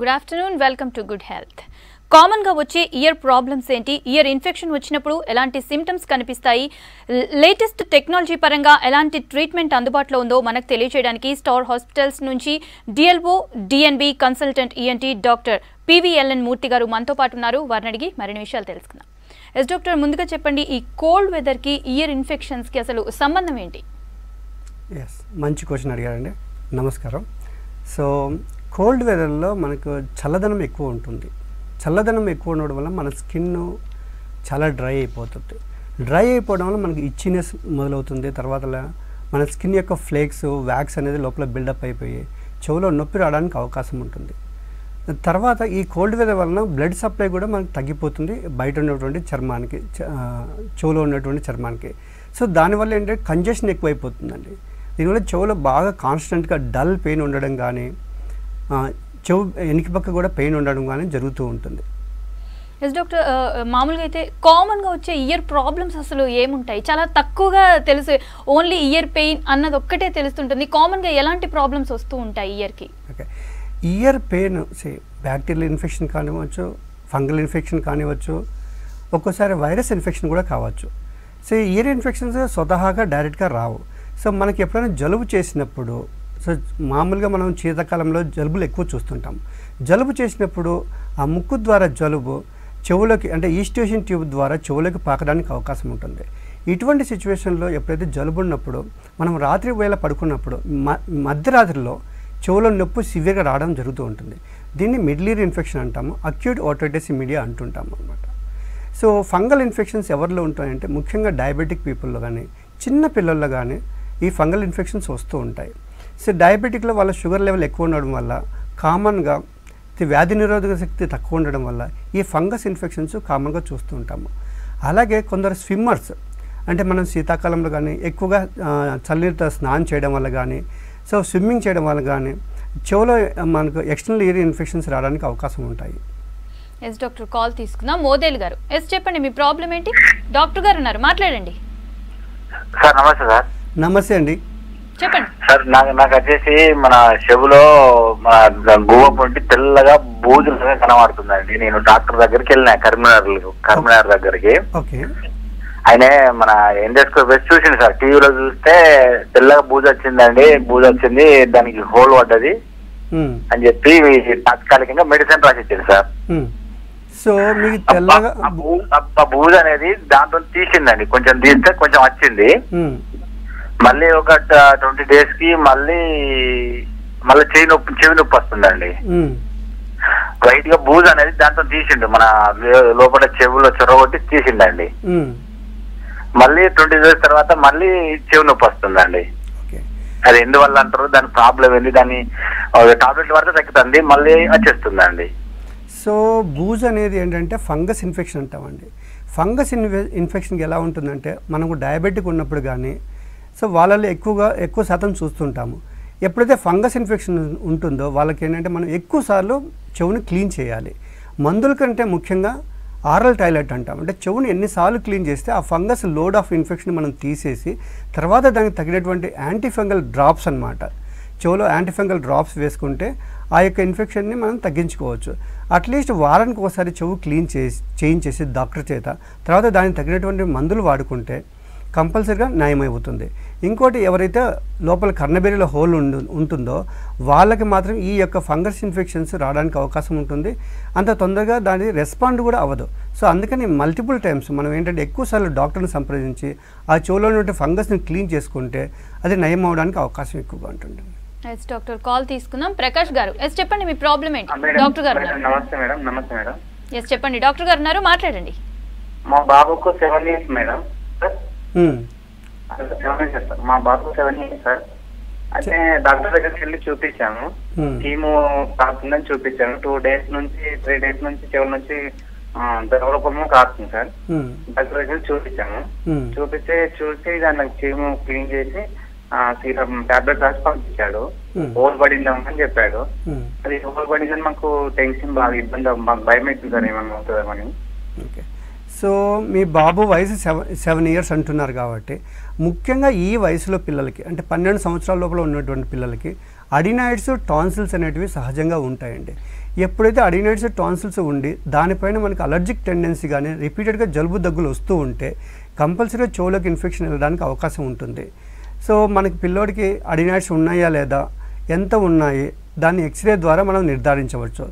Good afternoon welcome to good health కామన్గా వచ్చే ear problems ఏంటి? ఇయర్ ఇన్ఫెక్షన్ వచ్చినప్పుడు ఎలాంటి సిమ్టమ్స్ కనిపిస్తాయి? లేటెస్ట్ టెక్నాలజీ పరంగా ఎలాంటి ట్రీట్మెంట్ అందుబాటులో ఉందో మనకు తెలియజేయడానికి స్టార్ హాస్పిటల్స్ నుంచి DLO DNB consultant ENT doctor PVLN Murthy గారు మనతో పాటు ఉన్నారు. వారిని అడిగి మరిన్ని విషయాలు తెలుసుకుందాం. ఎస్ డాక్టర్ ముందుగా చెప్పండి ఈ కోల్డ్ వెదర్కి ఇయర్ ఇన్ఫెక్షన్స్కి అసలు సంబంధం ఏంటి? ఎస్ మంచి క్వశ్చన్ అడిగారండి. నమస్కారం. సో కోల్డ్ వెదర్లో మనకు చల్లదనం ఎక్కువ ఉంటుంది. చల్లదనం ఎక్కువ ఉండడం వల్ల మన స్కిన్ చాలా డ్రై అయిపోతుంది. డ్రై అయిపోవడం వల్ల మనకి ఇచ్చినెస్ మొదలవుతుంది. తర్వాత మన స్కిన్ యొక్క ఫ్లేక్స్ వ్యాక్స్ అనేది లోపల బిల్డప్ అయిపోయి చెవులో నొప్పి రావడానికి అవకాశం ఉంటుంది. తర్వాత ఈ కోల్డ్ వెదర్ వలన బ్లడ్ సప్లై కూడా మనకు తగ్గిపోతుంది. బయట ఉన్నటువంటి చర్మానికి చెవులో ఉన్నటువంటి చర్మానికి. సో దానివల్ల ఏంటంటే కంజెషన్ ఎక్కువైపోతుందండి. దీనివల్ల చెవులో బాగా కాన్స్టెంట్గా డల్ పెయిన్ ఉండడం కానీ చెవు వెనక పక్క కూడా పెయిన్ ఉండడం కానీ జరుగుతూ ఉంటుంది. ఎస్ డాక్టర్ మామూలుగా అయితే కామన్గా వచ్చే ఇయర్ ప్రాబ్లమ్స్ అసలు ఏముంటాయి? చాలా తక్కువగా తెలుసు ఓన్లీ ఇయర్ పెయిన్ అన్నది ఒక్కటే తెలుస్తుంటుంది. కామన్గా ఎలాంటి ప్రాబ్లమ్స్ వస్తూ ఉంటాయి ఇయర్కి? Okay. Ear pain say bacterial infection కానివ్వచ్చు fungal infection కానివ్వచ్చు ఒక్కోసారి వైరస్ ఇన్ఫెక్షన్ కూడా కావచ్చు. సో ఇయర్ ఇన్ఫెక్షన్స్ స్వతహాగా డైరెక్ట్గా రావు. సో మనకి ఎప్పుడైనా జలుబు చేసినప్పుడు సో మామూలుగా మనం శీతాకాలంలో జలుబులు ఎక్కువ చూస్తుంటాం. జలుబు చేసినప్పుడు ఆ ముక్కు ద్వారా జలుబు చెవులోకి అంటే ఈస్టేషన్ ట్యూబ్ ద్వారా చెవులోకి పాకడానికి అవకాశం ఉంటుంది. ఇటువంటి సిచ్యువేషన్లో ఎప్పుడైతే జలుబు ఉన్నప్పుడు మనం రాత్రి వేళ పడుకున్నప్పుడు మ మధ్యరాత్రిలో చెవులో నొప్పి సివియర్గా రావడం జరుగుతూ ఉంటుంది. దీన్ని మిడిల్ ఇయర్ ఇన్ఫెక్షన్ అంటాము అక్యూట్ ఓటోటైటిస్ మీడియా అంటుంటాము అనమాట సో ఫంగల్ ఇన్ఫెక్షన్స్ ఎవరిలో ఉంటాయంటే ముఖ్యంగా డయాబెటిక్ పీపుల్లో కానీ చిన్న పిల్లల్లో కానీ ఈ ఫంగల్ ఇన్ఫెక్షన్స్ వస్తూ ఉంటాయి. సో డయాబెటిక్లో వాళ్ళ షుగర్ లెవెల్ ఎక్కువ ఉండడం వల్ల కామన్గా వ్యాధి నిరోధక శక్తి తక్కువ ఉండడం వల్ల ఈ ఫంగస్ ఇన్ఫెక్షన్స్ కామన్గా చూస్తూ ఉంటాము. అలాగే కొందరు స్విమ్మర్స్ అంటే మనం శీతాకాలంలో కానీ ఎక్కువగా ఆ, చల్లనీటితో స్నానం చేయడం వల్ల కానీ సో స్విమ్మింగ్ చేయడం వల్ల కానీ చెవులో మనకు ఎక్స్టర్నల్ ఇయర్ ఇన్ఫెక్షన్స్ రావడానికి అవకాశం ఉంటాయి. ఎస్ డాక్టర్ కాల్ తీసుకుందాం. మోదేల్ గారు. ఎస్ చెప్పండి మీ ప్రాబ్లం ఏంటి? డాక్టర్ గారు ఉన్నారు. మాట్లాడండి. సార్ నమస్తే సార్. నమస్తే అండి. చెప్పండి. సార్ నాకు నాకు వచ్చేసి మన చెవులో మన గువ్వ పొంటి తెల్లగా బూజులుగా కనబడుతుందండి. నేను డాక్టర్ దగ్గరికి వెళ్ళిన కరీంనగర్ కరీంనగర్ దగ్గరికి. ఆయన మన ఎండోస్కోప్ వేసి చూసింది సార్. టీవీలో చూస్తే తెల్లగా బూజు వచ్చిందండి. బూజు వచ్చింది దానికి హోల్ పడ్డది అని చెప్పి తాత్కాలికంగా మెడిసిన్ రాసిచ్చింది సార్. సో మీకు తెల్లగా బూజు అనేది దాంతో తీసిందండి. కొంచెం తీస్తే కొంచెం వచ్చింది. మళ్ళీ ఒక ట్వంటీ డేస్కి మళ్ళీ మళ్ళీ చెవి నొప్పి చెవి నొప్పి వస్తుందండి. వైట్గా బూజ్ అనేది దాంతో తీసిండు మన లోపల చెవులో చొరగొట్టి తీసిండండి. మళ్ళీ ట్వంటీ డేస్ తర్వాత మళ్ళీ చెవి నొప్పి వస్తుందండి. అది ఎందువల్ల అంటారు? దాని ప్రాబ్లం ఏంది? దాన్ని టాబ్లెట్ వరకు తగ్గుతుంది మళ్ళీ వచ్చేస్తుందండి. సో బూజ్ అనేది ఏంటంటే ఫంగస్ ఇన్ఫెక్షన్ అంటామండి. ఫంగస్ ఇన్ఫె ఇన్ఫెక్షన్కి ఎలా ఉంటుందంటే మనకు డయాబెటిక్ ఉన్నప్పుడు కానీ సో వాళ్ళలో ఎక్కువగా ఎక్కువ శాతం చూస్తుంటాము. ఎప్పుడైతే ఫంగస్ ఇన్ఫెక్షన్ ఉంటుందో వాళ్ళకి ఏంటంటే మనం ఎక్కువ సార్లు చెవుని క్లీన్ చేయాలి. మందుల కంటే ముఖ్యంగా ఆరల్ టాయిలెట్ అంటాం. అంటే చెవుని ఎన్నిసార్లు క్లీన్ చేస్తే ఆ ఫంగస్ లోడ్ ఆఫ్ ఇన్ఫెక్షన్ మనం తీసేసి తర్వాత దానికి తగినటువంటి యాంటీఫంగల్ డ్రాప్స్ అన్నమాట. చెవులో యాంటీఫంగల్ డ్రాప్స్ వేసుకుంటే ఆ యొక్క ఇన్ఫెక్షన్ని మనం తగ్గించుకోవచ్చు. అట్లీస్ట్ వారానికి ఒకసారి చెవు క్లీన్ చేసి చేయించేసి డాక్టర్ చేత తర్వాత దానికి తగినటువంటి మందులు వాడుకుంటే కంపల్సరిగా న్యాయమైపోతుంది. ఇంకోటి ఎవరైతే లోపల కర్ణబెరిలో హోల్ ఉండు ఉంటుందో వాళ్ళకి మాత్రం ఈ యొక్క ఫంగస్ ఇన్ఫెక్షన్స్ రావడానికి అవకాశం ఉంటుంది. అంత తొందరగా దాని రెస్పాండ్ కూడా అవ్వదు. సో అందుకని మల్టిపుల్ టైమ్స్ మనం ఏంటంటే ఎక్కువసార్లు డాక్టర్ని సంప్రదించి ఆ చెవులో ఉన్నటువంటి ఫంగస్ని క్లీన్ చేసుకుంటే అది నయం అవడానికి అవకాశం ఎక్కువగా ఉంటుంది. Yes doctor. కాల్ తీసుకుందాం. ప్రకాష్ గారు. ఎస్ చెప్పండి మీ ప్రాబ్లం ఏంటి? డాక్టర్ గారు నమస్తే మేడం నమస్తే మేడం. ఎస్ చెప్పండి. డాక్టర్ గారు ఉన్నారు మాట్లాడండి. మా బాబుకు సెవెన్ ఇయర్స్ మేడం. సార్. మా బాబుకు సెవెన్ ఇయర్స్ సార్. అయితే డాక్టర్ దగ్గరికి వెళ్ళి చూపించాము Hmm. కీమో కాస్తుందని చూపించాము టూ డేస్ నుంచి త్రీ డేస్ నుంచి చెవుల నుంచి ద్రవరూపము కాస్తుంది సార్. ఉమ్, డాక్టర్ దగ్గర చూపించాము ఉమ్, చూపిస్తే చూసి దానికి కీమో క్లీన్ చేసి సీరం టాబ్లెట్ రాసి పంపించాడు. Hmm. హోల్ పడిందామని చెప్పాడు. అది హోల్ పడిందని మాకు టెన్షన్ బాగా ఇబ్బంది మాకు భయం అవుతుంది సార్ ఏమన్నా అవుతుందేమని సో మీ బాబు వయసు సెవెన్ సెవెన్ ఇయర్స్ అంటున్నారు కాబట్టి ముఖ్యంగా ఈ వయసులో పిల్లలకి అంటే పన్నెండు సంవత్సరాల లోపల ఉన్నటువంటి పిల్లలకి అడినాయిడ్స్ టాన్సిల్స్ అనేటివి సహజంగా ఉంటాయండి. ఎప్పుడైతే అడినైడ్స్ టాన్సిల్స్ ఉండి దానిపైన మనకి అలర్జిక్ టెండెన్సీ కానీ రిపీటెడ్గా జలుబు దగ్గులు వస్తూ ఉంటే కంపల్సరీగా చెవులకు ఇన్ఫెక్షన్ వెళ్ళడానికి అవకాశం ఉంటుంది. సో మనకి పిల్లోడికి అడినైడ్స్ ఉన్నాయా లేదా ఎంత ఉన్నాయి దాన్ని ఎక్స్రే ద్వారా మనం నిర్ధారించవచ్చు.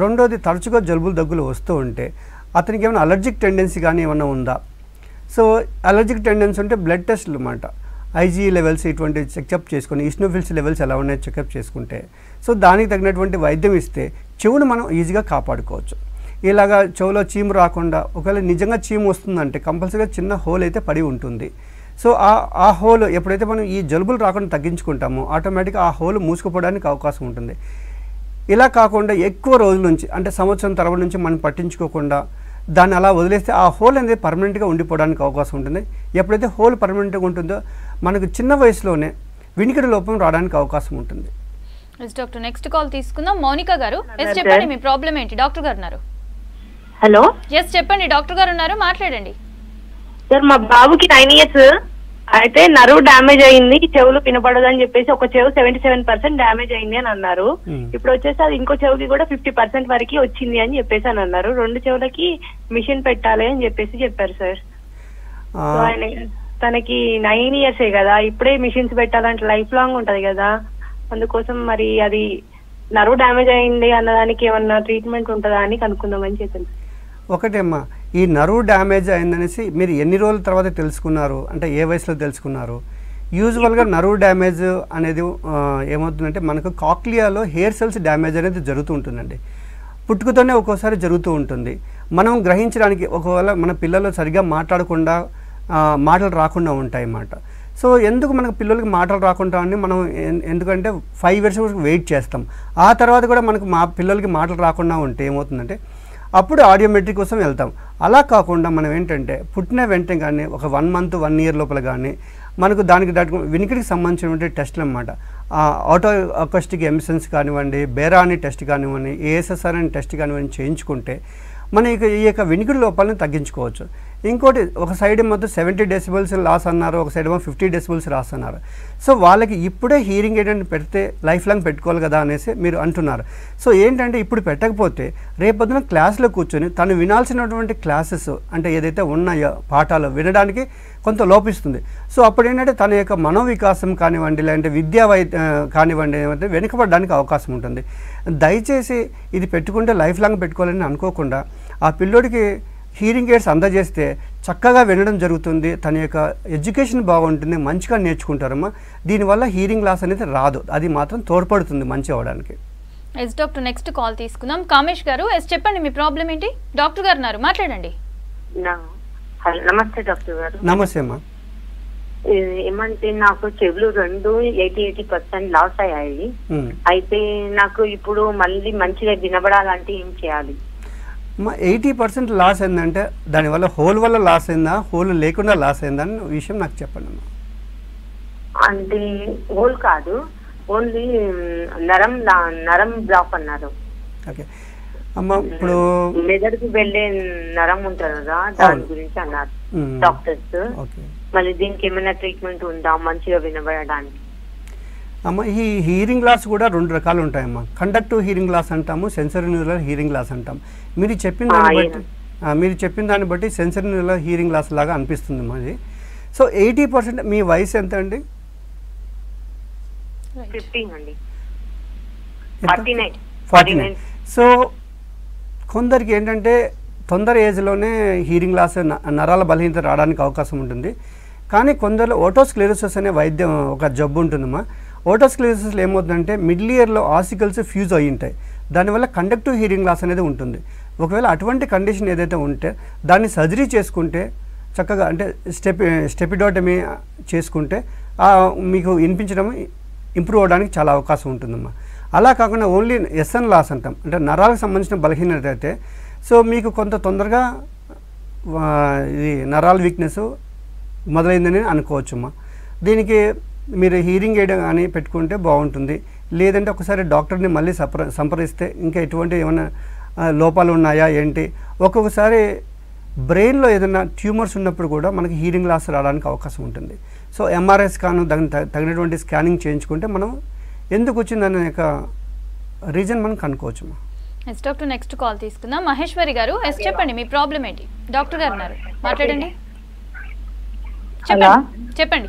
రెండోది తరచుగా జలుబులు దగ్గులు వస్తూ ఉంటే అతనికి ఏమైనా అలర్జిక్ టెండెన్సీ కానీ ఏమైనా ఉందా? సో అలర్జిక్ టెండెన్సీ ఉంటే బ్లడ్ టెస్ట్లు అనమాట ఐజీ లెవెల్స్ ఇటువంటి చెకప్ చేసుకొని ఇస్నోఫిల్స్ లెవెల్స్ ఎలా ఉన్నాయో చెకప్ చేసుకుంటే సో దానికి తగినటువంటి వైద్యం ఇస్తే చెవును మనం ఈజీగా కాపాడుకోవచ్చు. ఇలాగా చెవులో చీము రాకుండా ఒకవేళ నిజంగా చీము వస్తుందంటే కంపల్సరీగా చిన్న హోల్ అయితే పడి ఉంటుంది. సో ఆ ఆ హోల్ ఎప్పుడైతే మనం ఈ జలుబులు రాకుండా తగ్గించుకుంటామో ఆటోమేటిక్గా ఆ హోల్ మూసుకుపోవడానికి అవకాశం ఉంటుంది. ఇలా కాకుండా ఎక్కువ రోజుల నుంచి అంటే సంవత్సరం తర్వాత నుంచి మనం పట్టించుకోకుండా దాన్ని అలా వదిలేస్తే ఆ హోల్ అనేది పర్మనెంట్గా ఉండిపోవడానికి అవకాశం ఉంటుంది. ఎప్పుడైతే హోల్ పర్మనెంట్గా ఉంటుందో మనకు చిన్న వయసులోనే వినికిడి లోపం రావడానికి అవకాశం ఉంటుంది. డాక్టర్ నెక్స్ట్ కాల్ తీసుకుందాం. మౌనిక గారు. ఎస్ చెప్పండి మీ ప్రాబ్లం ఏంటి? డాక్టర్ గారు ఉన్నారు. హలో ఎస్ చెప్పండి. డాక్టర్ గారు ఉన్నారు. మాట్లాడండి. సార్ మా బాబుకి నైన్ ఇయర్స్ అయితే నరువు డ్యామేజ్ అయింది చెవులు వినపడదు అని చెప్పేసి ఒక చెవు సెవెంటీ సెవెన్ పర్సెంట్ డ్యామేజ్ అయింది అని అన్నారు. ఇప్పుడు వచ్చేసి అది ఇంకో చెవుకి కూడా ఫిఫ్టీ పర్సెంట్ వరకు వచ్చింది అని చెప్పేసి అని అన్నారు. రెండు చెవులకి మిషన్ పెట్టాలి అని చెప్పేసి చెప్పారు సార్. తనకి నైన్ ఇయర్సే కదా ఇప్పుడే మిషన్స్ పెట్టాలంటే లైఫ్ లాంగ్ ఉంటది కదా. అందుకోసం మరి అది నరువు డ్యామేజ్ అయింది అన్నదానికి ఏమన్నా ట్రీట్మెంట్ ఉంటుందా అని కనుక్కుందామని చేశాను ఒకటేమ్మా ఈ నరువు డ్యామేజ్ అయిందనేసి మీరు ఎన్ని రోజుల తర్వాత తెలుసుకున్నారు? అంటే ఏ వయసులో తెలుసుకున్నారు? యూజువల్గా నరువు డ్యామేజ్ అనేది ఏమవుతుందంటే మనకు కాక్లియాలో హెయిర్ సెల్స్ డ్యామేజ్ అనేది జరుగుతూ ఉంటుందండి. పుట్టుకతోనే ఒక్కోసారి జరుగుతూ ఉంటుంది. మనం గ్రహించడానికి ఒకవేళ మన పిల్లలు సరిగ్గా మాట్లాడకుండా మాటలు రాకుండా ఉంటాయి అన్నమాట. సో ఎందుకు మనకు పిల్లలకి మాటలు రాకుండా అని మనం ఎన్- ఎందుకంటే ఫైవ్ ఇయర్స్ వరకు వెయిట్ చేస్తాం. ఆ తర్వాత కూడా మనకు మా పిల్లలకి మాటలు రాకుండా ఉంటే ఏమవుతుందంటే అప్పుడు ఆడియోమెట్రిక్ కోసం వెళ్తాం. అలా కాకుండా మనం ఏంటంటే పుట్టిన వెంటనే కానీ ఒక వన్ మంత్ వన్ ఇయర్ లోపల కానీ మనకు దానికి దాటు వినికిడికి సంబంధించినటువంటి టెస్టులు అనమాట ఆటో అకస్టిక్ ఎమిషన్స్ కానివ్వండి బేరా అనే టెస్ట్ కానివ్వండి ఏఎస్ఎస్ఆర్ అని టెస్ట్ కానివ్వండి చేయించుకుంటే మన ఈ యొక్క వినికిడి లోపాలను తగ్గించుకోవచ్చు. ఇంకోటి ఒక సైడ్ మొత్తం సెవెంటీ డెసిబుల్స్ లాస్ అన్నారు ఒక సైడ్ ఏమో ఫిఫ్టీ డెసిబుల్స్ లాస్ అన్నారు. సో వాళ్ళకి ఇప్పుడే హీరింగ్ ఎయిడ్ అని పెడితే లైఫ్ లాంగ్ పెట్టుకోవాలి కదా అనేసి మీరు అంటున్నారు. సో ఏంటంటే ఇప్పుడు పెట్టకపోతే రేపొద్దున క్లాస్లో కూర్చొని తను వినాల్సినటువంటి క్లాసెస్ అంటే ఏదైతే ఉన్నాయో పాఠాలు వినడానికి కొంత లోపిస్తుంది. సో అప్పుడు ఏంటంటే తన యొక్క మనోవికాసం కానివ్వండి లేదంటే విద్యా వై కానివ్వండి అంటే వెనుకబడడానికి అవకాశం ఉంటుంది. దయచేసి ఇది పెట్టుకుంటే లైఫ్ లాంగ్ పెట్టుకోవాలని అనుకోకుండా ఆ పిల్లోడికి హీరింగ్ ఎయిడ్స్ అందజేస్తే చక్కగా వినడం జరుగుతుంది. తన యొక్క ఎడ్యుకేషన్ బాగుంటుంది. మంచిగా నేర్చుకుంటారమ్మా. దీనివల్ల హీరింగ్ లాస్ అనేది రాదు. అది మాత్రం తోడ్పడుతుంది మంచి అవ్వడానికి. ఎస్ డాక్టర్ నెక్స్ట్ కాల్ తీసుకుందాం. కామేష్ గారు ఎస్ చెప్పండి మీ ప్రాబ్లం ఏంటి? డాక్టర్ గారు ఉన్నారు. మాట్లాడండి. నమస్తే డాక్టర్ గారు. నమస్తే అమ్మా. ఏమంటే నాకు చెవులు రెండు ఎయిటీ ఎయిటీ పర్సెంట్ లాస్ అయ్యాయి. అయితే నాకు ఇప్పుడు మళ్ళీ మంచిగా వినబడాలంటే ఏం చేయాలి? ఎయిటీ పర్సెంట్ లాస్ అయిందంటే దానివల్ల హోల్ వల్ల లాస్ అయిందా హోల్ లేకుండా లాస్ అయిందా అని విషయం నాకు చెప్పండి అమ్మా. అంటే హోల్ కాదు ఓన్లీ నరం నరం బ్లాక్ అన్నారు. ఓకే. అమ్మ ఇప్పుడు మెదడుకు వెళ్ళే నరం ఉంటుంది కదా దాని. గురించి అన్నారు. డాక్టర్స్. మళ్ళీ దీనికి ఏమైనా ట్రీట్మెంట్ ఉందా మంచిగా వినబడడానికి? అమ్మ ఈ హీరింగ్ లాస్ కూడా రెండు రకాలు ఉంటాయమ్మా. కండక్టివ్ హీరింగ్ లాస్ అంటాము సెన్సరీ న్యూరల్ హీరింగ్ లాస్ అంటాం మీరు చెప్పిన దాన్ని బట్టి మీరు చెప్పిన దాన్ని బట్టి సెన్సరీ న్యూరల్ హీరింగ్ లాస్ లాగా అనిపిస్తుంది మాది సో ఎయిటీ పర్సెంట్ మీ వయసు ఎంత అండి? ఫార్టీ నైన్ సో కొందరికి ఏంటంటే తొందర ఏజ్లోనే హీరింగ్ లాస్ నరాల బలహీనత రావడానికి అవకాశం ఉంటుంది. కానీ కొందరు ఓటోస్క్లెరోసిస్ అనే వైద్యం ఒక జబ్బు ఉంటుందమ్మా. ఓటోస్క్లెరోసిస్లో ఏమవుతుందంటే మిడిల్ ఇయర్లో ఆసికల్స్ ఫ్యూజ్ అయి ఉంటాయి దానివల్ల కండక్టివ్ హీరింగ్ లాస్ అనేది ఉంటుంది. ఒకవేళ అటువంటి కండిషన్ ఏదైతే ఉంటే దాన్ని సర్జరీ చేసుకుంటే చక్కగా అంటే స్టెపి స్టెపిడోటమీ చేసుకుంటే మీకు వినిపించడం ఇంప్రూవ్ అవడానికి చాలా అవకాశం ఉంటుందమ్మా. అలా కాకుండా ఓన్లీ ఎస్ఎన్ లాస్ అంటాం. అంటే నరాలకు సంబంధించిన బలహీనత అయితే సో మీకు కొంత తొందరగా ఇది నరాల వీక్నెస్ మొదలైందని అనుకోవచ్చమ్మా. దీనికి మీరు హీరింగ్ ఎయిడ్ అని పెట్టుకుంటే బాగుంటుంది. లేదంటే ఒకసారి డాక్టర్ని మళ్ళీ సంప్ర సంప్రదిస్తే ఇంకా ఎటువంటి ఏమైనా లోపాలు ఉన్నాయా ఏంటి? ఒక్కొక్కసారి బ్రెయిన్లో ఏదైనా ట్యూమర్స్ ఉన్నప్పుడు కూడా మనకి హీరింగ్ లాస్ రావడానికి అవకాశం ఉంటుంది. సో ఎంఆర్ఐ స్కాన్ తగ- తగినటువంటి స్కానింగ్ చేయించుకుంటే మనం ఎందుకు వచ్చిందనే యొక్క రీజన్ మనం కనుక్కోవచ్చమ్మా ఎస్ డాక్టర్ నెక్స్ట్ కాల్ తీసుకుందాం. మహేశ్వరి గారు ఎస్ చెప్పండి మీ ప్రాబ్లం ఏంటి? డాక్టర్ గారు ఉన్నారు. మాట్లాడండి. చెప్పండి చెప్పండి.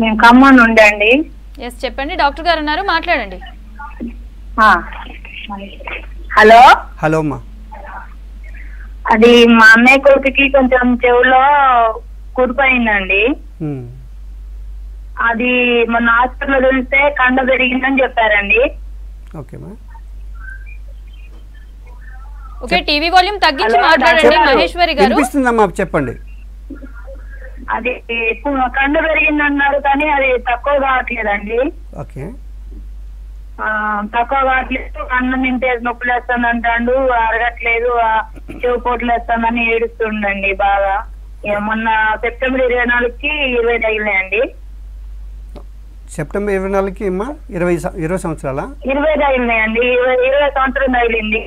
మేము ఖమ్మం నుండి అండి. ఎస్ చెప్పండి. డాక్టర్ గారు ఉన్నారు మాట్లాడండి. ఆ. హలో? హలో అమ్మా. అది మా అన్నయ్య కొడుకుకి కొంచెం చెవులో కుడిపోయిందండి ఉమ్. అది మొన్న హాస్పిటల్లో చూస్తే కండ పెరిగిందని చెప్పారండి. ఓకే టీవీ వాల్యూమ్ తగ్గించి మాట్లాడండి. మహేశ్వరి గారు. వినిపిస్తుందమ్మా చెప్పండి. అది ఎక్కువ కండ పెరిగిందన్నారు కానీ అది తక్కువ కావట్లేదండి. ఓకే. తక్కువ కావట్లేదు. అన్నం తింటే నొప్పులు వేస్తుంది అంటాడు అరగట్లేదు చెవు పోట్లు వేస్తుందని ఏడుస్తుండండి బాగా. మొన్న సెప్టెంబర్ ఇరవై నాలుగుకి ఇరవై తగిలినాయండి. సెప్టెంబర్ ఇరవై నాలుగుకి అమ్మా ఇరవై ఇరవై సంవత్సరాల? ఇరవై తగిలినాయండి. ఇరవై ఇరవై సంవత్సరం తగిలింది.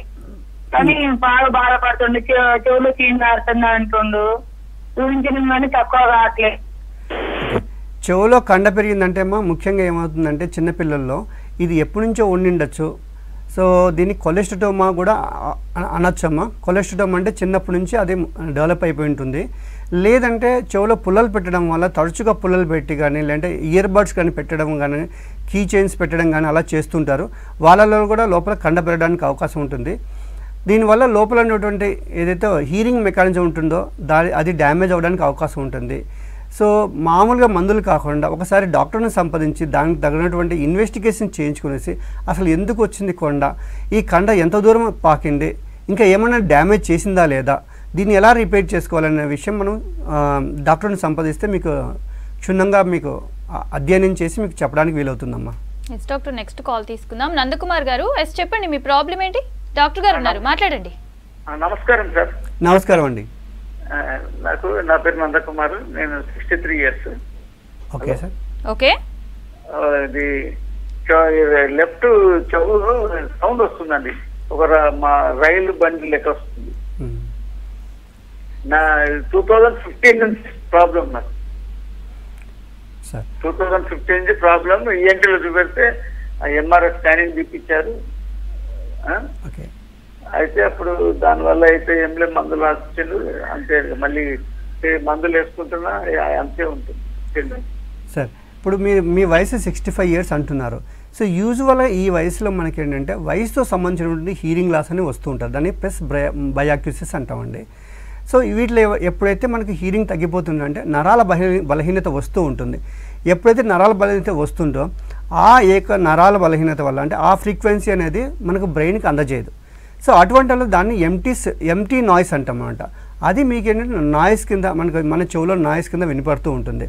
కానీ బాగా బాధపడుతుండు చెవులు చీన్ కారుతుంది అంటుండు చూపించిన కానీ తక్కువ కావట్లేదు. చెవులో కండ పెరిగిందంటే అమ్మా ముఖ్యంగా ఏమవుతుందంటే చిన్నపిల్లల్లో ఇది ఎప్పటి నుంచో ఉండిండొచ్చు. సో దీన్ని కొలెస్ట్రోమా కూడా అనొచ్చమ్మా కొలెస్ట్రోమా అంటే చిన్నప్పటి నుంచి అది డెవలప్ అయిపోయి ఉంటుంది. లేదంటే చెవులో పుల్లలు పెట్టడం వల్ల తరచుగా పుల్లలు పెట్టి కానీ లేదంటే ఇయర్ బడ్స్ కానీ పెట్టడం కానీ కీ చైన్స్ పెట్టడం కానీ అలా చేస్తుంటారు. వాళ్ళలో కూడా లోపల కండ పెరగడానికి అవకాశం ఉంటుంది. దీనివల్ల లోపల ఉన్నటువంటి ఏదైతే హీరింగ్ మెకానిజం ఉంటుందో దాని అది డ్యామేజ్ అవ్వడానికి అవకాశం ఉంటుంది. సో మామూలుగా మందులు కాకుండా ఒకసారి డాక్టర్ని సంప్రదించి దానికి తగినటువంటి ఇన్వెస్టిగేషన్ చేయించుకునేసి అసలు ఎందుకు వచ్చింది కొండ? ఈ కండ ఎంత దూరం పాకింది? ఇంకా ఏమైనా డ్యామేజ్ చేసిందా లేదా? దీన్ని ఎలా రిపేర్ చేసుకోవాలనే విషయం మనం డాక్టర్ని సంప్రదిస్తే మీకు క్షుణ్ణంగా మీకు అధ్యయనం చేసి మీకు చెప్పడానికి వీలవుతుందమ్మా. ఎస్ డాక్టర్ నెక్స్ట్ కాల్ తీసుకుందాం. నందకుమార్ గారు ఎస్ చెప్పండి మీ ప్రాబ్లం ఏంటి? డాక్టర్ గారు ఉన్నారు. మాట్లాడండి. నమస్కారం సార్. నమస్కారం అండి. నాకు నా పేరు నందకుమార్. నేను sixty three years. Okay sir. Okay. ఇది లెఫ్ట్ చెవు సౌండ్ వస్తుందండి. ఒక మా రైలు బండి లెక్క వస్తుంది. నా టూ థౌజండ్ ఫిఫ్టీన్ నుంచి ప్రాబ్లం నాకు. సార్. టూ థౌజండ్ ఫిఫ్టీన్ నుంచి ప్రాబ్లం ఈఎన్టీలో చూపెడితే ఎంఆర్ఐ స్కానింగ్ తీపిచ్చారు. అయితే అప్పుడు దానివల్ల అయితే లేదు మందులు రాసిచ్చిండు. అంతే మళ్ళీ మందులు వేసుకుంటున్నా అంతే ఉంటుంది. సార్ ఇప్పుడు మీ మీ వయసు సిక్స్టీ ఫైవ్ ఇయర్స్ అంటున్నారు. సో యూజువల్గా ఈ వయసులో మనకి ఏంటంటే వయసుతో సంబంధించినటువంటి హీరింగ్ లాస్ అని వస్తూ ఉంటుంది దాన్ని ప్లస్ బయాక్యూసిస్ అంటామండి. సో వీటిలో ఎప్పుడైతే మనకి హీరింగ్ తగ్గిపోతుందంటే నరాల బలహీ బలహీనత వస్తూ ఉంటుంది. ఎప్పుడైతే నరాల బలహీనత వస్తుందో ఆ ఏక నరాల బలహీనత వల్ల అంటే ఆ ఫ్రీక్వెన్సీ అనేది మనకు బ్రెయిన్కి అందజేయదు. సో అటువంటి వాళ్ళు దాన్ని ఎంటీ ఎంటీ నాయిస్ అంటాం అనమాట అది మీకు ఏంటంటే నాయిస్ కింద మనకు మన చెవులో నాయిస్ కింద వినపడుతూ ఉంటుంది.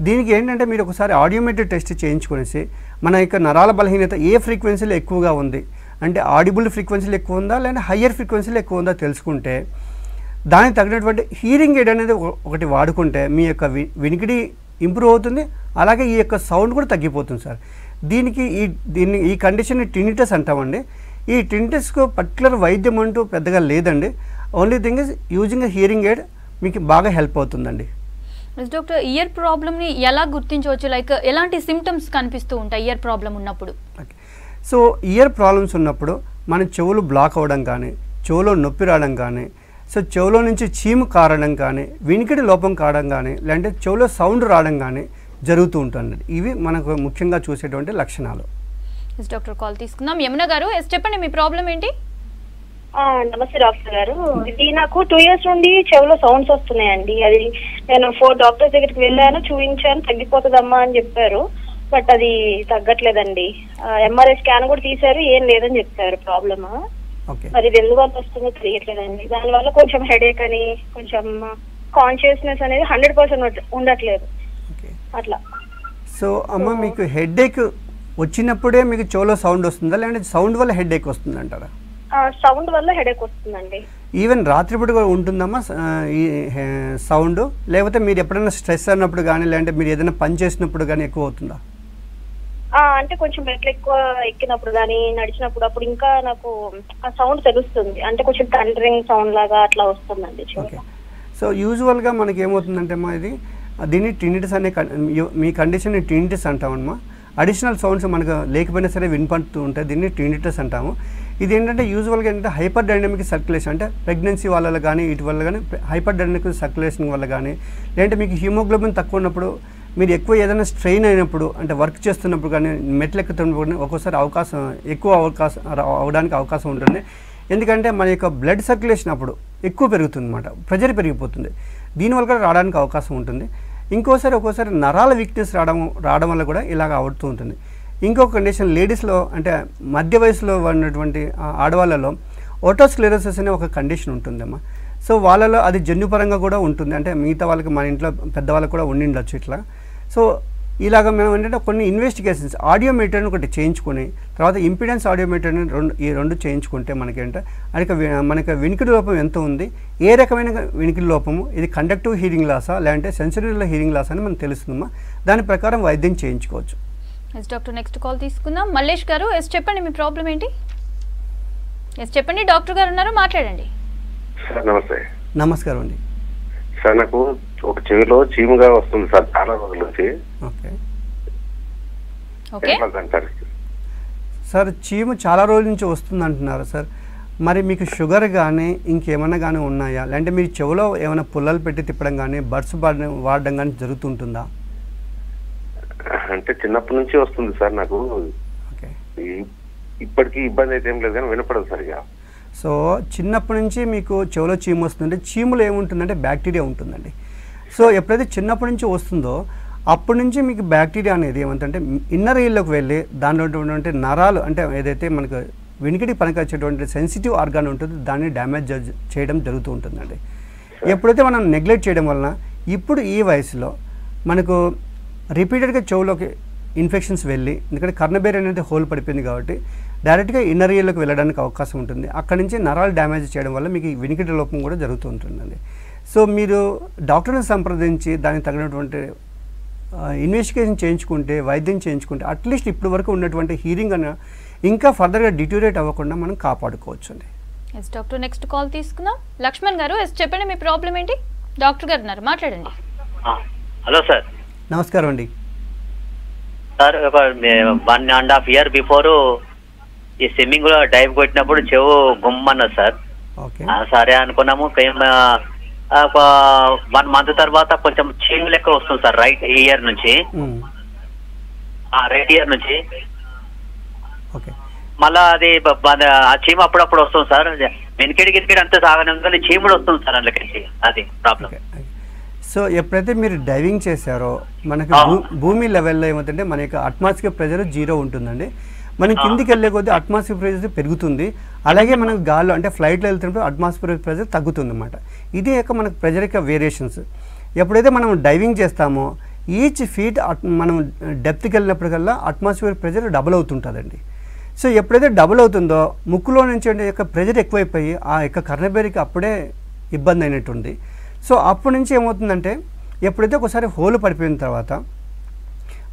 దీనికి ఏంటంటే మీరు ఒకసారి ఆడియోమెట్రిక్ టెస్ట్ చేయించుకునేసి మన యొక్క నరాల బలహీనత ఏ ఫ్రీక్వెన్సీలో ఎక్కువగా ఉంది అంటే ఆడిబుల్ ఫ్రీక్వెన్సీలు ఎక్కువ ఉందా లేదా హయ్యర్ ఫ్రీక్వెన్సీలు ఎక్కువ ఉందా తెలుసుకుంటే దానికి తగినటువంటి హీరింగ్ ఎయిడ్ అనేది ఒకటి వాడుకుంటే మీ యొక్క వి- వినికిడి ఇంప్రూవ్ అవుతుంది. అలాగే ఈ యొక్క సౌండ్ కూడా తగ్గిపోతుంది సార్. దీనికి ఈ దీన్ని ఈ కండిషన్ని టినిటస్ అంటామండి. ఈ టినిటస్కు పర్టికులర్ వైద్యం అంటూ పెద్దగా లేదండి. Only thing is using hearing aid మీకు బాగా హెల్ప్ అవుతుందండి. డాక్టర్ ఇయర్ ప్రాబ్లమ్ని ఎలా గుర్తించవచ్చు? లైక్ ఎలాంటి సిమ్టమ్స్ కనిపిస్తూ ఉంటాయి ఇయర్ ప్రాబ్లం ఉన్నప్పుడు? సో ఇయర్ ప్రాబ్లమ్స్ ఉన్నప్పుడు మన చెవులు బ్లాక్ అవ్వడం కానీ చెవులో నొప్పి రావడం కానీ సో చెవులో నుంచి చీము కారడం కానీ వినికిడి లోపం కావడం కానీ లేదంటే చెవులో సౌండ్ రావడం కానీ జరుగుతూ ఉంటుంది ఇవి మనకు ముఖ్యంగా చూసేటువంటి లక్షణాలు. డాక్టర్ కాల్ తీసుకుందాం. యమున గారు ఎస్ చెప్పండి మీ ప్రాబ్లం ఏంటి? ఆ, నమస్తే డాక్టర్ గారు. ఇది నాకు టూ ఇయర్స్ నుండి చెవిలో సౌండ్స్ వస్తున్నాయండి. అది నేను ఫోర్ డాక్టర్స్ దగ్గరికి వెళ్ళాను చూపించాను తగ్గిపోతుందమ్మా అని చెప్పారు. బట్ అది తగ్గట్లేదండి. ఎంఆర్ఐ స్కాన్ కూడా తీశారు ఏం లేదని చెప్పారు ప్రాబ్లమ్. మరి ఇది ఎందువల్ల వస్తుందో తెలియట్లేదండి దానివల్ల కొంచెం హెడేక్ అని కొంచెం కాన్షియస్నెస్ అనేది హండ్రెడ్ పర్సెంట్ ఉండట్లేదు. ఓకే అట్లా. సో అమ్మ మీకు హెడేక్ వచ్చినప్పుడే మీకు చెవులో సౌండ్ వస్తుందా? లేదంటే సౌండ్ వల్ల హెడేక్ వస్తుందంటారా? సౌండ్ వల్ల హెడేక్ వస్తుందండి. ఈవెన్ రాత్రిపూట కూడా ఉంటుందమ్మా ఈ సౌండ్ లేకపోతే మీరు ఎప్పుడైనా స్ట్రెస్ అన్నప్పుడు కానీ లేదంటే మీరు ఏదైనా పని చేసినప్పుడు కానీ ఎక్కువ అవుతుందా? అంటే కొంచెం మెట్లు ఎక్కువ ఎక్కినప్పుడు కానీ నడిచినప్పుడు అప్పుడు ఇంకా నాకు ఆ సౌండ్ తెలుస్తుంది. అంటే కొంచెం థండరింగ్ సౌండ్ లాగా అట్లా వస్తుందండి ఓకే. సో యూజువల్గా మనకి ఏమవుతుందంటే అమ్మా ఇది దీన్ని టినిటిస్ అనే కన్- మీ కండిషన్ని టినిటిస్ అంటామమ్మా అడిషనల్ సౌండ్స్ మనకు లేకపోయినా సరే వినపడుతూ ఉంటాయి. దీన్ని ట్యూనిటస్ అంటాము. ఇది ఏంటంటే యూజువల్గా ఏంటంటే హైపర్ డైనమిక్ సర్క్యులేషన్ అంటే ప్రెగ్నెన్సీ వాళ్ళ కానీ ఇటు వల్ల కానీ హైపర్ డైనమిక్ సర్క్యులేషన్ వల్ల కానీ లేదంటే మీకు హిమోగ్లోబిన్ తక్కువ ఉన్నప్పుడు మీరు ఎక్కువ ఏదైనా స్ట్రెయిన్ అయినప్పుడు అంటే వర్క్ చేస్తున్నప్పుడు కానీ మెట్లు ఎక్కుతున్నప్పుడు కానీ ఒక్కోసారి అవకాశం ఎక్కువ అవకాశం అవడానికి అవకాశం ఉంటుంది. ఎందుకంటే మన యొక్క బ్లడ్ సర్క్యులేషన్ అప్పుడు ఎక్కువ పెరుగుతుంది అనమాట ప్రెజర్ పెరిగిపోతుంది. దీనివల్ల కూడా రావడానికి అవకాశం ఉంటుంది. ఇంకోసారి ఒక్కోసారి నరాల వీక్నెస్ రావడం రావడం వల్ల కూడా ఇలాగ అవుతూ ఉంటుంది. ఇంకో కండిషన్ లేడీస్లో అంటే మధ్య వయసులో ఉన్నటువంటి ఆడవాళ్ళలో ఓటోస్క్లెరోసిస్ అనే ఒక కండిషన్ ఉంటుందమ్మా. సో వాళ్ళలో అది జన్యుపరంగా కూడా ఉంటుంది. అంటే మిగతా వాళ్ళకి మన ఇంట్లో పెద్దవాళ్ళకి కూడా ఉండిండొచ్చు ఇట్లా. సో ఇలాగ మేము ఏంటంటే కొన్ని ఇన్వెస్టిగేషన్స్ ఆడియోమీటర్ని ఒకటి చేయించుకొని తర్వాత ఇంపిడెన్స్ ఆడియోమీటర్ని రెండు ఈ రెండు చేయించుకుంటే మనకేంటే మనకి మనకి వినికిడి లోపం ఎంత ఉంది ఏ రకమైన వినికిడి లోపము ఇది కండక్టివ్ హీరింగ్ లాసా లేదంటే సెన్సిటివ్ హీరింగ్ లాసా అని మనకు తెలుస్తుందమ్మా. దాని ప్రకారం వైద్యం చేయించుకోవచ్చు. ఎస్ డాక్టర్ నెక్స్ట్ కాల్ తీసుకుందాం. మల్లేష్ గారు ఎస్ చెప్పండి మీ ప్రాబ్లం ఏంటి? ఎస్ చెప్పండి డాక్టర్ గారు ఉన్నారు మాట్లాడండి. సార్ నమస్తే. నమస్కారం అండి. సార్ నాకు ఒక చెవిలో చీముగా వస్తుంది సార్ చాలా రోజుల నుంచి. ఓకే. ఓకే. అంటారు సార్ చీము చాలా రోజుల నుంచి వస్తుంది అంటున్నారు సార్. మరి మీకు షుగర్ కానీ ఇంకేమైనా కానీ ఉన్నాయా? లేదంటే మీరు చెవిలో ఏమైనా పుల్లలు పెట్టి తిప్పడం కానీ బడ్స్ వాడడం వాడడం కానీ జరుగుతుంటుందా? అంటే చిన్నప్పటి నుంచి వస్తుంది సార్ నాకు. ఓకే. ఈ- ఇప్పటికీ ఇబ్బంది అయితే ఏం లేదు కానీ వినపడదు సరిగా. సో చిన్నప్పటి నుంచి మీకు చెవిలో చీము వస్తుందంటే చీములో ఏముంటుందంటే బ్యాక్టీరియా ఉంటుందండి. సో ఎప్పుడైతే చిన్నప్పటి నుంచి వస్తుందో అప్పటి నుంచి మీకు బ్యాక్టీరియా అనేది ఏమంటే ఇన్నర్ ఈల్లోకి వెళ్ళి దానిలో ఉన్నటువంటి నరాలు అంటే ఏదైతే మనకు వినికిడి పనికొచ్చేటువంటి సెన్సిటివ్ ఆర్గాన్ ఉంటుందో దాన్ని డ్యామేజ్ చేయడం జరుగుతూ ఉంటుందండి. ఎప్పుడైతే మనం నెగ్లెక్ట్ చేయడం వలన ఇప్పుడు ఈ వయసులో మనకు రిపీటెడ్గా చెవులోకి ఇన్ఫెక్షన్స్ వెళ్ళి ఎందుకంటే కర్ణబేరి అనేది హోల్ పడిపోయింది కాబట్టి డైరెక్ట్గా ఇన్నర్ ఇయర్లోకి వెళ్ళడానికి అవకాశం ఉంటుంది. అక్కడి నుంచి నరాలు డ్యామేజ్ చేయడం వల్ల మీకు ఈ వినికిడి లోపం కూడా జరుగుతూ ఉంటుందండి. సో మీరు డాక్టర్ని సంప్రదించి దానికి తగినటువంటి ఇన్వెస్టిగేషన్ చేయించుకుంటే వైద్యం చేయించుకుంటే అట్లీస్ట్ ఇప్పటి వరకు ఉన్నటువంటి హీరింగ్ అన్న ఇంకా ఫర్దర్గా డిట్యూరేట్ అవ్వకుండా మనం కాపాడుకోవచ్చు అండి ఎస్ డాక్టర్ నెక్స్ట్ కాల్ తీసుకుందాం. లక్ష్మణ్ గారు ఎస్ చెప్పండి మీ ప్రాబ్లం ఏంటి? డాక్టర్ గారు ఉన్నారు మాట్లాడండి. Hello sir. నమస్కారం అండి. సార్ ఒక one and half year before ఈ స్విమ్మింగ్లో డైవ్ కొట్టినప్పుడు చెవు గుమ్మన్నది సార్. ఓకే. ఆ, సరే అనుకున్నాము ఒక వన్ మంత్ తర్వాత కొంచెం చీము లెక్క వస్తుంది సార్ రైట్ ఇయర్ నుంచి. రైట్ ఇయర్ నుంచి. ఓకే. మళ్ళా అది ఆ చీమ అప్పుడప్పుడు వస్తుంది సార్. వెనకడి గిరికడి అంతా సాగనం కానీ చీముడు వస్తుంది సార్ అందులోకి అది ప్రాబ్లం సో ఎప్పుడైతే మీరు డైవింగ్ చేశారో మనకి భూమి లెవెల్లో ఏమవుతుందంటే మన యొక్క అట్మాస్ఫియర్ ప్రెజర్ జీరో ఉంటుందండి. మనం కిందికి వెళ్ళే కొద్దీ అట్మాస్ఫియర్ ప్రెజర్ పెరుగుతుంది. అలాగే మనకు గాల్లో అంటే ఫ్లైట్లో వెళ్తున్నప్పుడు అట్మాస్ఫియర్ ప్రెజర్ తగ్గుతుంది అనమాట ఇది యొక్క మనకు ప్రెజర్ యొక్క వేరియేషన్స్ ఎప్పుడైతే మనం డైవింగ్ చేస్తామో ఈచ్ ఫీట్ మనం డెప్త్కి వెళ్ళినప్పటికల్లా అట్మాస్ఫియర్ ప్రెజర్ డబుల్ అవుతుంటుందండి. సో ఎప్పుడైతే డబుల్ అవుతుందో ముక్కులో నుంచి యొక్క ప్రెజర్ ఎక్కువైపోయి ఆ యొక్క కర్ణబేరికి అప్పుడే ఇబ్బంది అయినట్టుంది. సో అప్పటి నుంచి ఏమవుతుందంటే ఎప్పుడైతే ఒకసారి హోల్ పడిపోయిన తర్వాత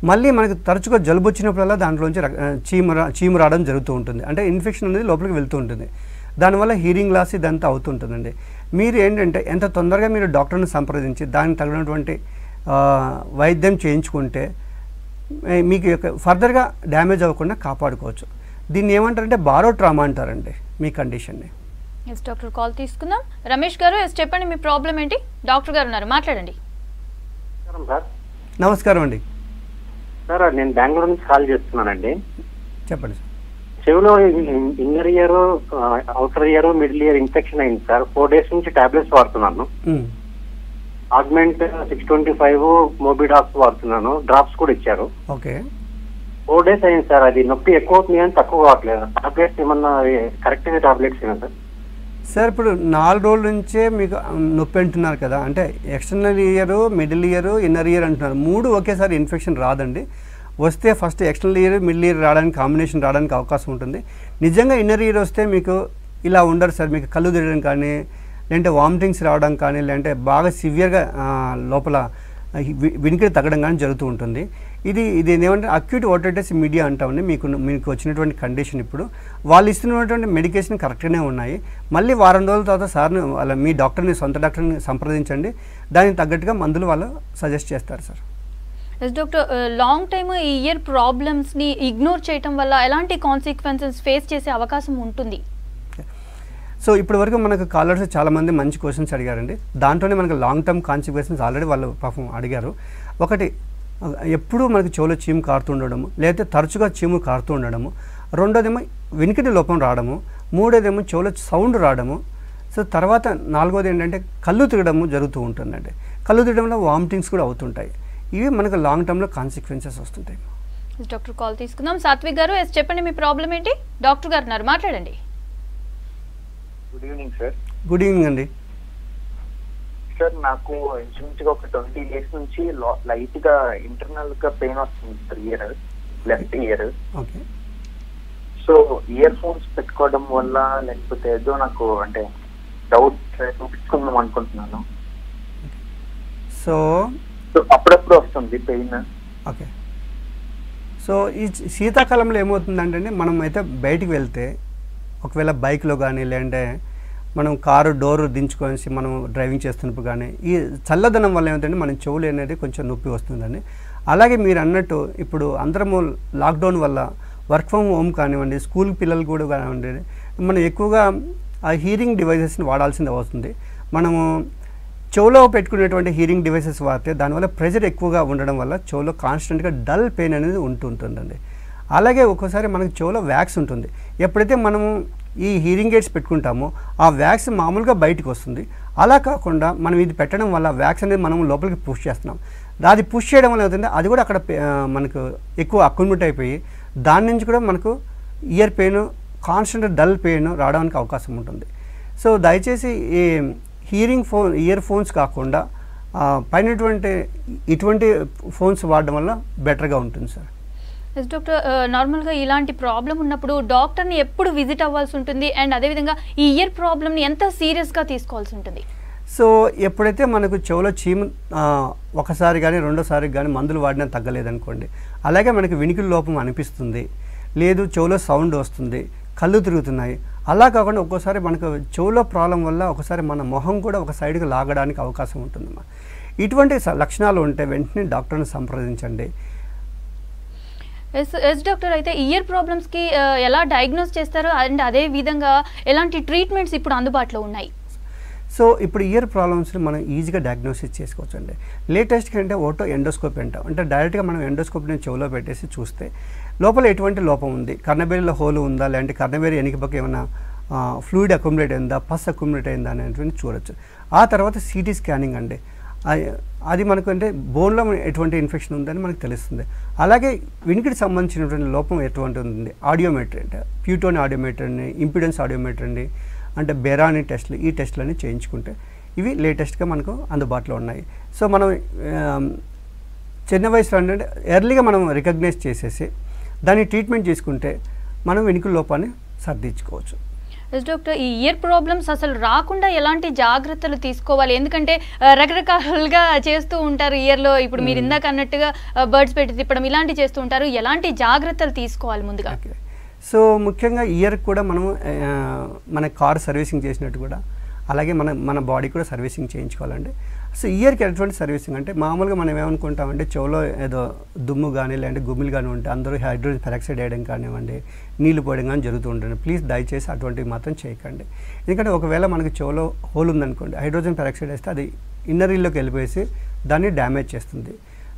మళ్ళీ మనకు తరచుగా జలుబు వచ్చినప్పుడల్లా దాంట్లోంచి చీము చీము రావడం జరుగుతూ ఉంటుంది. అంటే ఇన్ఫెక్షన్ అనేది లోపలికి వెళ్తూ ఉంటుంది. దానివల్ల హీరింగ్ లాస్ ఇదంతా అవుతుంటుందండి మీరు ఏంటంటే ఎంత తొందరగా మీరు డాక్టర్ని సంప్రదించి దానికి తగినటువంటి ఆ, వైద్యం చేయించుకుంటే మీకు యొక్క ఫర్దర్గా డ్యామేజ్ అవ్వకుండా కాపాడుకోవచ్చు. దీన్ని ఏమంటారంటే బారో ట్రామా అంటారండి మీ కండిషన్ని. ఎస్ డాక్టర్ కాల్ తీసుకుందాం. రమేష్ గారు ఎస్ చెప్పండి మీ ప్రాబ్లం ఏంటి? డాక్టర్ గారు ఉన్నారు మాట్లాడండి. నమస్కారం అండి. సార్ నేను బెంగళూరు నుంచి కాల్ చేస్తున్నానండి. చెప్పండి సార్ చెవిలో inner ear outer ear middle ear infection అయింది సార్ ఫోర్ డేస్ నుంచి టాబ్లెట్స్ వాడుతున్నాను. Augment six twenty five Mobidox వాడుతున్నాను. డ్రాప్స్ కూడా ఇచ్చారు. ఓకే. ఫోర్ డేస్ అయింది సార్ అది నొప్పి ఎక్కువ అవుతుంది కానీ తక్కువ కావట్లేదు. టాబ్లెట్స్ ఏమన్నా కరెక్ట్ టాబ్లెట్స్ ఏనా సార్ సార్ ఇప్పుడు నాలుగు రోజుల నుంచే మీకు నొప్పి అంటున్నారు కదా. అంటే external ear middle ear inner ear అంటున్నారు. మూడు ఒకేసారి ఇన్ఫెక్షన్ రాదండి. వస్తే first external ear middle ear రావడానికి కాంబినేషన్ రావడానికి అవకాశం ఉంటుంది. నిజంగా ఇన్నర్ ఇయర్ వస్తే మీకు ఇలా ఉండరు సార్. మీకు కళ్ళు తిరగడం కానీ లేదంటే వామిటింగ్స్ రావడం కానీ లేదంటే బాగా సివియర్గా లోపల వినికిడి తగ్గడం కానీ జరుగుతూ ఉంటుంది. ఇది ఇది ఏమంటే అక్యూట్ ఓటైటిస్ మీడియా అంటామండి. మీకు మీకు వచ్చినటువంటి కండిషన్ ఇప్పుడు. వాళ్ళు ఇస్తున్నటువంటి మెడికేషన్ కరెక్ట్గానే ఉన్నాయి. మళ్ళీ వారం రోజుల తర్వాత సార్ని వాళ్ళ మీ డాక్టర్ని సొంత డాక్టర్ని సంప్రదించండి. దానికి తగ్గట్టుగా మందులు వాళ్ళు సజెస్ట్ చేస్తారు sir. Yes doctor long time ఈ ఇయర్ ప్రాబ్లమ్స్ని ఇగ్నోర్ చేయటం వల్ల ఎలాంటి కాన్సిక్వెన్సెస్ ఫేస్ చేసే అవకాశం ఉంటుంది? సో ఇప్పటి వరకు మనకు కాలర్స్ చాలామంది మంచి క్వశ్చన్స్ అడిగారండి. దాంట్లోనే మనకు లాంగ్ టర్మ్ కాన్సిక్వెన్సెస్ ఆల్రెడీ వాళ్ళు పాపం అడిగారు. ఒకటి ఎప్పుడూ మనకి చెవులో చీము కారుతూ ఉండడము లేకపోతే తరచుగా చీము కారుతూ ఉండడము. రెండోదేమో వినికిడి లోపం రావడము. మూడోదేమో చెవులో సౌండ్ రావడము. సో తర్వాత నాలుగోది ఏంటంటే కళ్ళు తిరగడము జరుగుతూ ఉంటుందండి. కళ్ళు తిరగడంలో వామిటింగ్స్ కూడా అవుతుంటాయి. ఇవి మనకు లాంగ్ టర్మ్లో కాన్సిక్వెన్సెస్ వస్తుంటాయి. డాక్టర్ కాల్ తీసుకుందాం. సాత్విక్ గారు ఎస్ చెప్పండి మీ ప్రాబ్లం ఏంటి? డాక్టర్ గారు మాట్లాడండి. Good evening sir good evening అండి. సార్ నాకు ఇంచుమించుగా ఒక ట్వంటీ డేస్ నుంచి లైట్గా ఇంటర్నల్గా పెయిన్ వస్తుంది sir ear left ear okay so earphones పెట్టుకోవడం వల్ల లేకపోతే ఏదో నాకు అంటే డౌట్ చూపించుకుందాం అనుకుంటున్నాను. సో అప్పుడప్పుడు వస్తుంది పెయిన్ ఓకే సో ఈ శీతాకాలంలో ఏమవుతుందంటే మనం అయితే బయటికి వెళ్తే ఒకవేళ బైక్లో కానీ లేదంటే మనం కారు డోర్ దించుకొని మనం డ్రైవింగ్ చేస్తున్నప్పుడు కానీ ఈ చల్లదనం వల్ల ఏమిటంటే మనం చెవులు అనేది కొంచెం నొప్పి వస్తుందండి. అలాగే మీరు అన్నట్టు ఇప్పుడు అందరము లాక్డౌన్ వల్ల వర్క్ ఫ్రమ్ హోమ్ కానివ్వండి స్కూల్ పిల్లలు కూడా కానివ్వండి మనం ఎక్కువగా ఆ హీరింగ్ డివైసెస్ని వాడాల్సింది వస్తుంది మనము చెవులో పెట్టుకునేటువంటి హీరింగ్ డివైసెస్ వాడితే దానివల్ల ప్రెజర్ ఎక్కువగా ఉండడం వల్ల చెవులో కాన్స్టెంట్గా డల్ పెయిన్ అనేది ఉంటుంటుందండి. అలాగే ఒక్కోసారి మనకి చెవులో వ్యాక్స్ ఉంటుంది. ఎప్పుడైతే మనము ఈ హీరింగ్ ఎయిడ్స్ పెట్టుకుంటామో ఆ వ్యాక్స్ మామూలుగా బయటకు వస్తుంది. అలా కాకుండా మనం ఇది పెట్టడం వల్ల వ్యాక్స్ అనేది మనం లోపలికి పుష్ చేస్తున్నాం. అది పుష్ చేయడం వల్ల ఏమవుతుంది? అది కూడా అక్కడ మనకు ఎక్కువ అక్యుమిట్ అయిపోయి దాని నుంచి కూడా మనకు ear pain constant dull pain రావడానికి అవకాశం ఉంటుంది. సో దయచేసి ఈ హీరింగ్ ఫోన్ ఇయర్ ఫోన్స్ కాకుండా పైనటువంటి ఇటువంటి ఫోన్స్ వాడడం వల్ల బెటర్గా ఉంటుంది సార్ ఎస్ డాక్టర్ నార్మల్గా ఇలాంటి ప్రాబ్లం ఉన్నప్పుడు డాక్టర్ని ఎప్పుడు విజిట్ అవ్వాల్సి ఉంటుంది? అండ్ అదేవిధంగా ఈ ఇయర్ ప్రాబ్లమ్ని ఎంత సీరియస్గా తీసుకోవాల్సి ఉంటుంది? సో ఎప్పుడైతే మనకు చెవులో చీము ఒకసారి కానీ రెండోసారి కానీ మందులు వాడినా తగ్గలేదనుకోండి అలాగే మనకి వినికిడి లోపం అనిపిస్తుంది లేదు చెవులో సౌండ్ వస్తుంది కళ్ళు తిరుగుతున్నాయి అలా కాకుండా ఒక్కోసారి మనకు చెవులో ప్రాబ్లం వల్ల ఒకసారి మన మొహం కూడా ఒక సైడ్కి లాగడానికి అవకాశం ఉంటుందమ్మా ఇటువంటి స- లక్షణాలు ఉంటే వెంటనే డాక్టర్ని సంప్రదించండి. ఎస్ ఎస్ డాక్టర్ అయితే ఇయర్ ప్రాబ్లమ్స్కి ఎలా డయాగ్నోస్ చేస్తారు అండ్ అదే విధంగా ఎలాంటి ట్రీట్మెంట్స్ ఇప్పుడు అందుబాటులో ఉన్నాయి? సో ఇప్పుడు ఇయర్ ప్రాబ్లమ్స్ని మనం ఈజీగా డయాగ్నోసిస్ చేసుకోవచ్చు అండి లేటెస్ట్గా అంటే ఓటో ఎండోస్కోప్ అంటాం. అంటే డైరెక్ట్గా మనం ఎండోస్కోప్ని చెవులో పెట్టేసి చూస్తే లోపల ఎటువంటి లోపం ఉంది? కర్ణబేరిలో హోల్ ఉందా? లేదంటే కర్ణబేరి పక్క ఏమైనా ఫ్లూయిడ్ అక్యుములేట్ అయిందా? పస్ అక్యుములేట్ అయిందా? అనేటువంటి చూడొచ్చు. ఆ తర్వాత సిటీ స్కానింగ్ అండి. అది- మనకు అంటే బోన్లో ఎటువంటి ఇన్ఫెక్షన్ ఉందని మనకు తెలుస్తుంది. అలాగే వినికిడికి సంబంధించినటువంటి లోపం ఎటువంటి ఉంది ఆడియోమీటర్ అంటే ప్యూటోన్ ఆడియోమీటర్ అండి ఇంపిడెన్స్ ఆడియోమీటర్ అండి అంటే బెరాని టెస్ట్లు ఈ టెస్ట్లన్నీ చేయించుకుంటే ఇవి లేటెస్ట్గా మనకు అందుబాటులో ఉన్నాయి. సో మనం చిన్న వయసులో అంటే ఎర్లీగా మనం రికగ్నైజ్ చేసేసి దాన్ని ట్రీట్మెంట్ చేసుకుంటే మనం వెనుకల లోపాన్ని సర్దించుకోవచ్చు. ఎస్ డాక్టర్ ఈ ఇయర్ ప్రాబ్లమ్స్ అసలు రాకుండా ఎలాంటి జాగ్రత్తలు తీసుకోవాలి? ఎందుకంటే రకరకాలుగా చేస్తూ ఉంటారు ఇయర్లో ఇప్పుడు మీరు ఇందాక అన్నట్టుగా బర్డ్స్ పెట్టి తిప్పడం ఇలాంటివి చేస్తూ ఉంటారు. ఎలాంటి జాగ్రత్తలు తీసుకోవాలి ముందుగా? సో ముఖ్యంగా ఇయర్ కూడా మనం మన కార్ సర్వీసింగ్ చేసినట్టు కూడా అలాగే మన మన బాడీ కూడా సర్వీసింగ్ చేయించుకోవాలండి. సో ఇయర్కి ఎటువంటి సర్వీసింగ్ అంటే మామూలుగా మనం ఏమనుకుంటామంటే చెవులో ఏదో దుమ్ము కానీ లేదంటే గుమ్మిలు కానీ ఉంటే అందరూ హైడ్రోజన్ పెరాక్సైడ్ వేయడం కానివ్వండి నీళ్ళు పోయడం కానీ జరుగుతూ ఉంటుంది. ప్లీజ్ దయచేసి అటువంటివి మాత్రం చేయకండి. ఎందుకంటే ఒకవేళ మనకి చెవులో హోల్ ఉందనుకోండి హైడ్రోజన్ పెరాక్సైడ్ వేస్తే అది ఇన్నర్ ఇల్లోకి వెళ్ళిపోయేసి దాన్ని డ్యామేజ్ చేస్తుంది.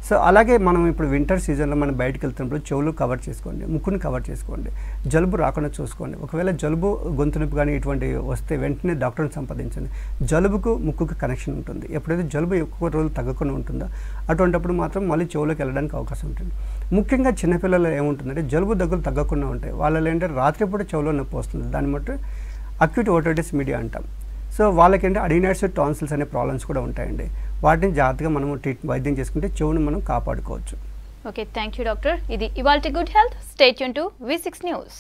సో అలాగే మనం ఇప్పుడు వింటర్ సీజన్లో మనం బయటకు వెళ్తున్నప్పుడు చెవులు కవర్ చేసుకోండి ముక్కుని కవర్ చేసుకోండి జలుబు రాకుండా చూసుకోండి. ఒకవేళ జలుబు గొంతు నొప్పి కానీ ఇటువంటి వస్తే వెంటనే డాక్టర్ని సంప్రదించండి. జలుబుకు ముక్కుకు కనెక్షన్ ఉంటుంది. ఎప్పుడైతే జలుబు ఎక్కువ రోజులు తగ్గకుండా ఉంటుందో అటువంటిప్పుడు మాత్రం మళ్ళీ చెవులోకి వెళ్ళడానికి అవకాశం ఉంటుంది. ముఖ్యంగా చిన్నపిల్లలు ఏముంటుందంటే జలుబు దగ్గులు తగ్గకుండా ఉంటాయి. వాళ్ళలో ఏంటంటే రాత్రిపూట చెవులో నొప్పి వస్తుంది. దాన్ని బట్టి అక్యూట్ ఓటోటిస్ మీడియా అంటాం. సో వాళ్ళకేంటి అడినైట్స్ టాన్సిల్స్ అనే ప్రాబ్లమ్స్ కూడా ఉంటాయండి. వాటిని జాగ్రత్తగా మనం ట్రీట్ వైద్యం చేసుకుంటే చెవును మనం కాపాడుకోవచ్చు. ఓకే థ్యాంక్ యూ డాక్టర్ ఇది ఇవాల్టి good health state to V six news